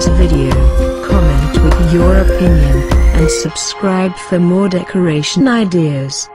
video comment with your opinion, and subscribe for more decoration ideas.